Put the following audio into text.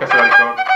casualito